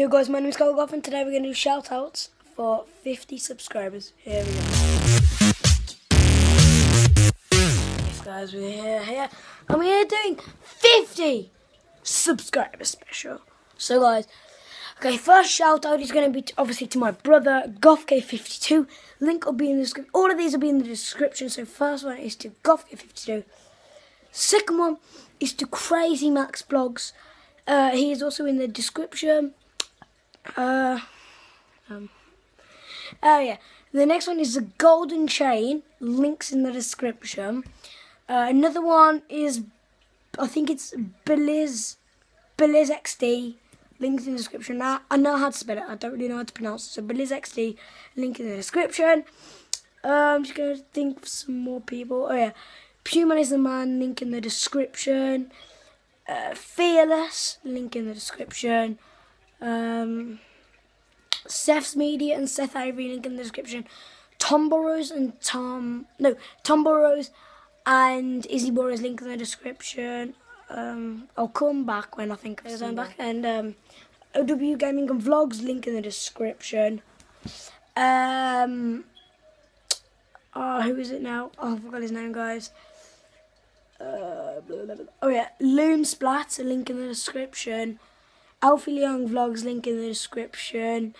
Yo guys, my name is Cole Gough and today we're going to do shout outs for 50 subscribers. Here we go. Yes guys, we're here, here. And we're doing 50 subscriber special. So guys, okay, first shout out is going to be obviously to my brother, GoughK52. Link will be in the description. All of these will be in the description. So first one is to GoughK52. Second one is to Crazy Max Blogs. Uh, he is also in the description. Uh, um, oh yeah. The next one is the golden chain. Links in the description. Uh, another one is, I think it's Beliz, Beliz XD. Links in the description. I know how to spell it. I don't really know how to pronounce it. So Beliz XD. Link in the description. Uh, I'm just gonna think of some more people. Oh yeah, Pugh Man is the man. Link in the description. Uh, Fearless. Link in the description. Um, Seth's Media and Seth Avery link in the description. Tom Burrows and Tom no Tom Burrows and Izzy Burrows link in the description. Um, I'll come back when I think of I'm back and um, OW Gaming and Vlogs link in the description. Um, oh, who is it now? Oh, I forgot his name, guys. Uh, blah, blah, blah. Oh yeah, Loom Splat, a link in the description. Alfie Leong Vlogs, link in the description.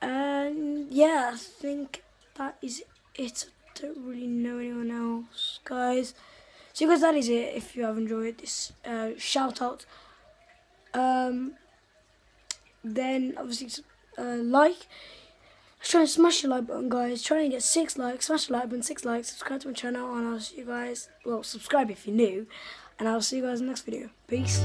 And yeah, I think that is it. I don't really know anyone else, guys. So guys, that is it. If you have enjoyed this uh, shout out, um, then obviously uh, like. Try and smash the like button, guys. Try and get six likes. Smash the like button, six likes. Subscribe to my channel, and I'll see you guys. Well, subscribe if you're new, and I'll see you guys in the next video. Peace.